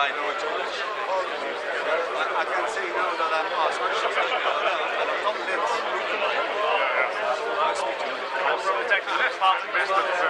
I know oh, all. I, I can say now that I'm asked questions and I'm not let Nice to meet you. I'm from the technical best of the service.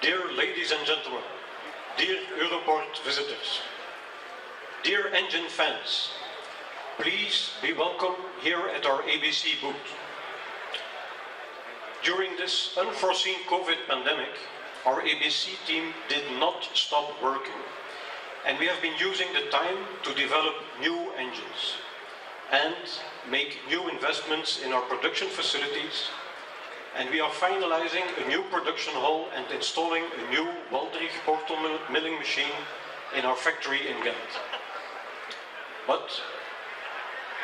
Dear ladies and gentlemen, dear Europort visitors, dear engine fans, please be welcome here at our ABC booth. During this unforeseen COVID pandemic, our ABC team did not stop working, and we have been using the time to develop new engines and make new investments in our production facilities and we are finalizing a new production hall and installing a new Waldrich portal milling machine in our factory in Ghent. But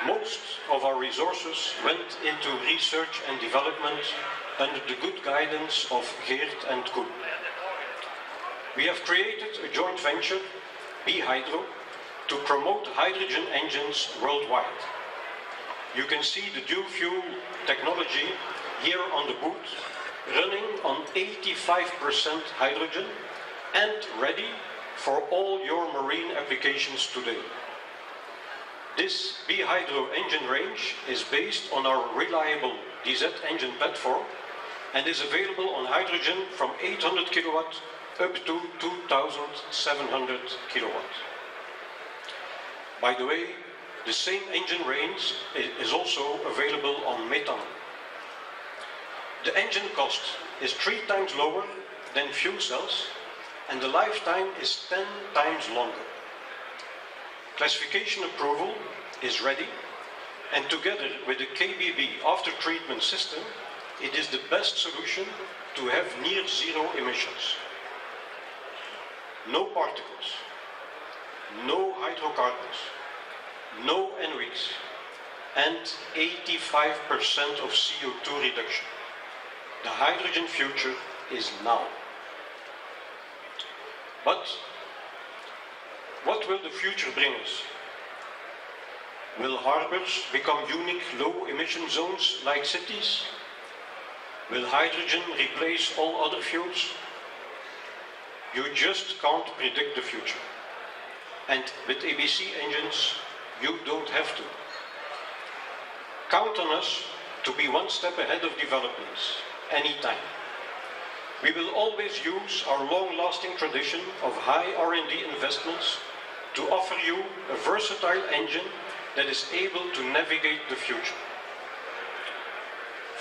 most of our resources went into research and development under the good guidance of Geert and Koen. We have created a joint venture, BeHydro, to promote hydrogen engines worldwide. You can see the dual fuel technology here on the booth, running on 85% hydrogen and ready for all your marine applications today. This BeHydro engine range is based on our reliable DZ engine platform and is available on hydrogen from 800 kilowatt up to 2700 kilowatt. By the way, the same engine range is also available on methanol. The engine cost is three times lower than fuel cells and the lifetime is 10 times longer. Classification approval is ready and together with the KBB after treatment system, it is the best solution to have near zero emissions. No particles, no hydrocarbons, no NOx, and 85% of CO2 reduction. The hydrogen future is now. But what will the future bring us? Will harbors become unique low emission zones like cities? Will hydrogen replace all other fuels? You just can't predict the future. And with ABC engines, you don't have to. Count on us to be one step ahead of developments, anytime. We will always use our long-lasting tradition of high R&D investments to offer you a versatile engine that is able to navigate the future.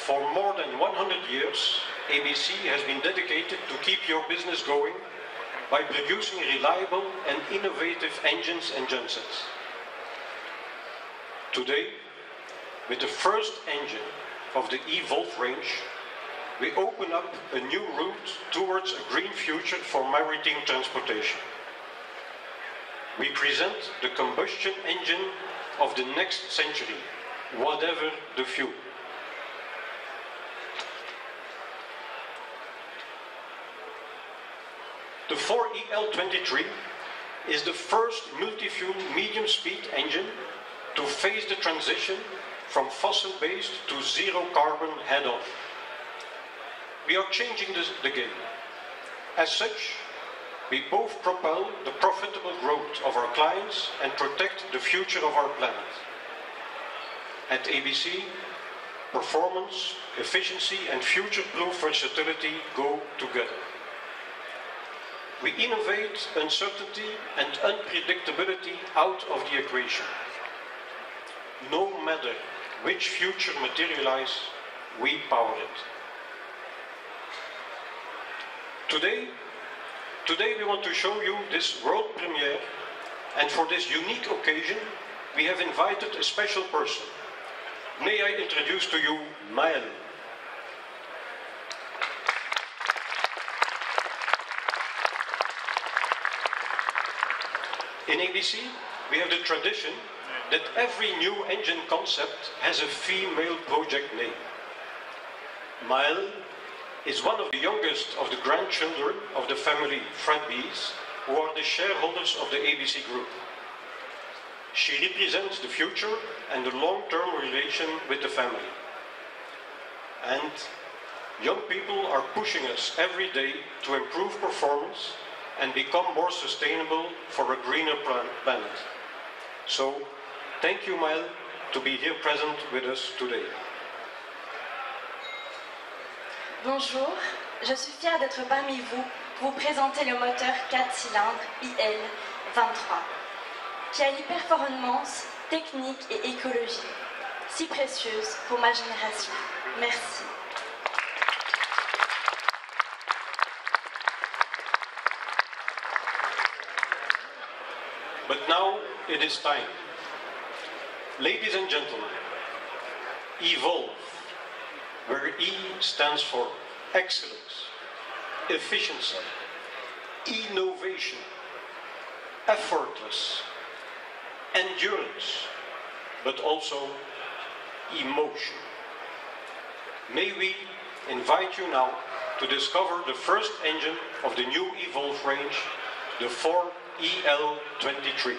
For more than 100 years, ABC has been dedicated to keep your business going by producing reliable and innovative engines and gensets. Today, with the first engine of the eVolve range, we open up a new route towards a green future for maritime transportation. We present the combustion engine of the next century, whatever the fuel. The 4EL23 is the first multi-fuel medium-speed engine to face the transition from fossil-based to zero-carbon head-on. We are changing this, the game. As such, we both propel the profitable growth of our clients and protect the future of our planet. At ABC, performance, efficiency and future-proof versatility go together. We innovate uncertainty and unpredictability out of the equation. No matter which future materialize, we power it. Today, today we want to show you this world premiere and for this unique occasion we have invited a special person. May I introduce to you Maëlle. In ABC, we have the tradition that every new engine concept has a female project name. Maëlle is one of the youngest of the grandchildren of the family Froidbise, who are the shareholders of the ABC Group. She represents the future and the long-term relation with the family. And young people are pushing us every day to improve performance and become more sustainable for a greener planet. So, thank you, Maëlle, to be here present with us today. Bonjour, je suis fière d'être parmi vous pour vous présenter le moteur 4 cylindres IL-23, qui allie performance, technique et écologie, si précieuse pour ma génération. Merci. But now it is time. Ladies and gentlemen, evolve, where E stands for excellence, efficiency, innovation, effortless, endurance, but also emotion. May we invite you now to discover the first engine of the new Evolve range, the 4EL23.